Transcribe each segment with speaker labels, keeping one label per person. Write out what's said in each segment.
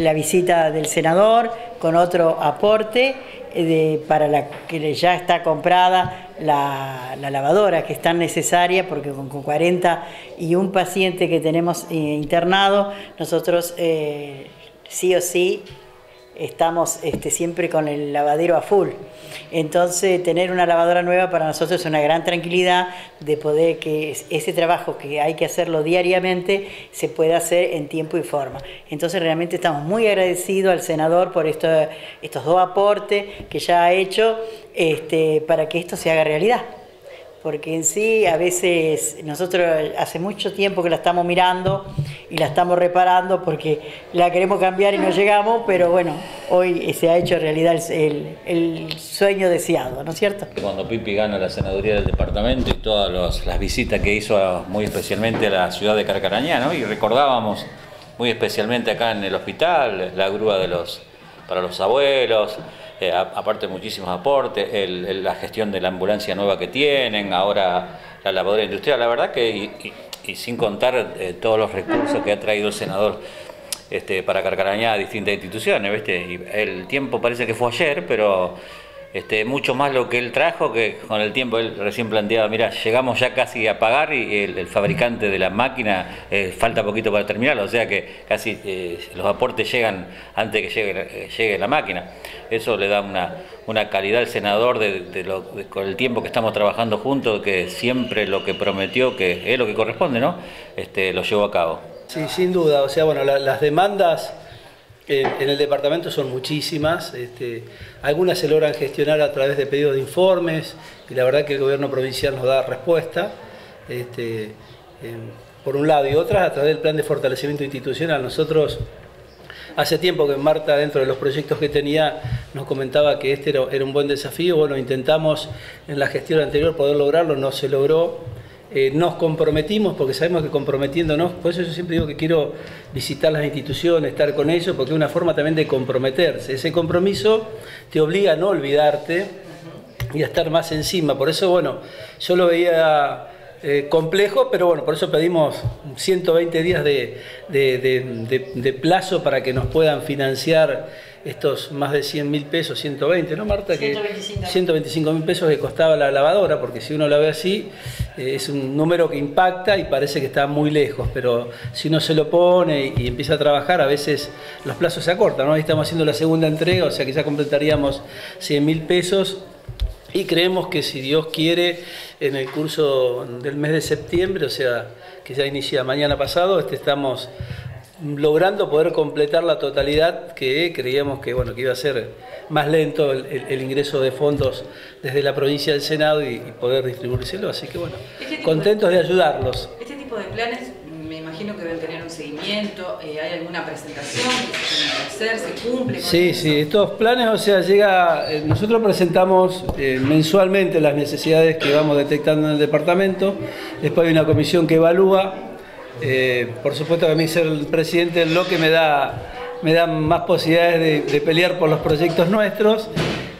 Speaker 1: la visita del senador con otro aporte eh, para la que ya está comprada la, lavadora que es tan necesaria porque con, 40 y un paciente que tenemos eh, internado, nosotros eh, sí o sí estamos este, siempre con el lavadero a full. Entonces, tener una lavadora nueva para nosotros es una gran tranquilidad de poder que ese trabajo que hay que hacerlo diariamente se pueda hacer en tiempo y forma. Entonces, realmente estamos muy agradecidos al senador por esto, estos dos aportes que ya ha hecho este, para que esto se haga realidad porque en sí a veces nosotros hace mucho tiempo que la estamos mirando y la estamos reparando porque la queremos cambiar y no llegamos, pero bueno, hoy se ha hecho realidad el, sueño deseado, ¿no es cierto?
Speaker 2: Cuando Pipi gana la senaduría del departamento y todas las visitas que hizo muy especialmente a la ciudad de Carcarañá, ¿no? y recordábamos muy especialmente acá en el hospital, la grúa de los, para los abuelos, eh, aparte muchísimos aportes, la gestión de la ambulancia nueva que tienen, ahora la lavadora industrial, la verdad que, y, sin contar eh, todos los recursos que ha traído el senador este, para Carcarañá a distintas instituciones, ¿viste? Y el tiempo parece que fue ayer, pero este, mucho más lo que él trajo, que con el tiempo él recién planteaba, mira, llegamos ya casi a pagar y el, fabricante de la máquina eh, falta poquito para terminarlo, o sea que casi eh, los aportes llegan antes que llegue, eh, llegue la máquina. Eso le da una, una calidad al senador de, lo, con el tiempo que estamos trabajando juntos, que siempre lo que prometió, que es lo que corresponde, ¿no? Este, lo llevó a cabo.
Speaker 3: Sí, sin duda, o sea, bueno, las demandas en, el departamento son muchísimas, este, algunas se logran gestionar a través de pedidos de informes y la verdad que el gobierno provincial nos da respuesta, este, por un lado, y otras a través del plan de fortalecimiento institucional. Nosotros hace tiempo que Marta, dentro de los proyectos que tenía, nos comentaba que este era, era un buen desafío, bueno, intentamos en la gestión anterior poder lograrlo, no se logró. Eh, nos comprometimos, porque sabemos que comprometiéndonos, por eso yo siempre digo que quiero visitar las instituciones, estar con ellos, porque es una forma también de comprometerse. Ese compromiso te obliga a no olvidarte y a estar más encima. Por eso, bueno, yo lo veía eh, complejo, pero bueno, por eso pedimos 120 días de, de plazo para que nos puedan financiar estos más de 100 mil pesos, 120, ¿no, Marta? 125 mil pesos que costaba la lavadora, porque si uno la ve así, es un número que impacta y parece que está muy lejos, pero si uno se lo pone y, empieza a trabajar, a veces los plazos se acortan, ¿no? Ahí estamos haciendo la segunda entrega, o sea que ya completaríamos 100 mil pesos. Y creemos que si Dios quiere, en el curso del mes de septiembre, o sea, que ya inicia mañana pasado, este, estamos logrando poder completar la totalidad que creíamos que, bueno, que iba a ser más lento el, ingreso de fondos desde la provincia del Senado y, poder distribuírselo. Así que bueno, este contentos de, ayudarlos.
Speaker 4: Este tipo de planes me imagino que deben tener un seguimiento, eh, ¿hay alguna presentación que se hacer, se cumple?
Speaker 3: Sí, sí, estos planes, o sea, llega, eh, nosotros presentamos eh, mensualmente las necesidades que vamos detectando en el departamento, después hay una comisión que evalúa por supuesto que a mí ser el presidente del bloque me da, me da más posibilidades de, pelear por los proyectos nuestros,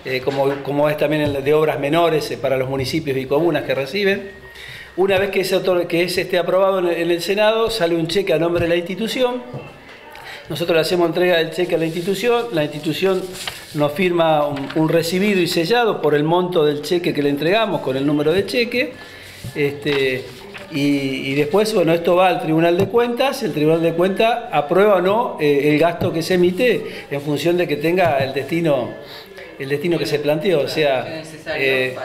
Speaker 3: eh, como, como, es también el de obras menores eh, para los municipios y comunas que reciben. Una vez que, ese que es este aprobado en el, Senado, sale un cheque a nombre de la institución. Nosotros le hacemos entrega del cheque a la institución, la institución nos firma un, recibido y sellado por el monto del cheque que le entregamos con el número de cheque. Este, y, después, bueno, esto va al Tribunal de Cuentas, el Tribunal de Cuentas aprueba o no eh, el gasto que se emite en función de que tenga el destino, el destino que se planteó. O sea, eh,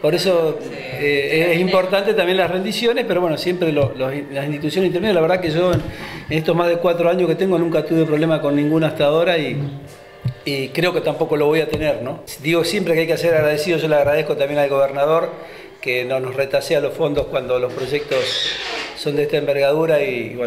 Speaker 3: por eso eh, es importante también las rendiciones, pero bueno, siempre las instituciones intermedias, la verdad que yo en, estos más de cuatro años que tengo nunca tuve problema con ninguna hasta ahora y, y creo que tampoco lo voy a tener, ¿no? Digo siempre que hay que ser agradecido, yo le agradezco también al gobernador que no nos retasea los fondos cuando los proyectos son de esta envergadura y,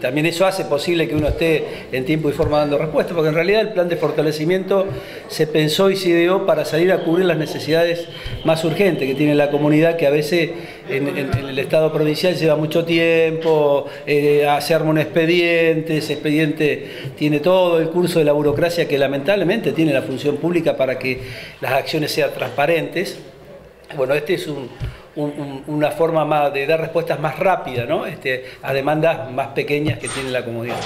Speaker 3: también eso hace posible que uno esté en tiempo y forma dando respuesta, porque en realidad el plan de fortalecimiento se pensó y se ideó para salir a cubrir las necesidades más urgentes que tiene la comunidad, que a veces en, el Estado provincial lleva mucho tiempo, eh, se arma un expediente, ese expediente tiene todo el curso de la burocracia que lamentablemente tiene la función pública para que las acciones sean transparentes. Bueno, este es una forma más de dar respuestas más rápidas ¿no? este, a demandas más pequeñas que tiene la comunidad.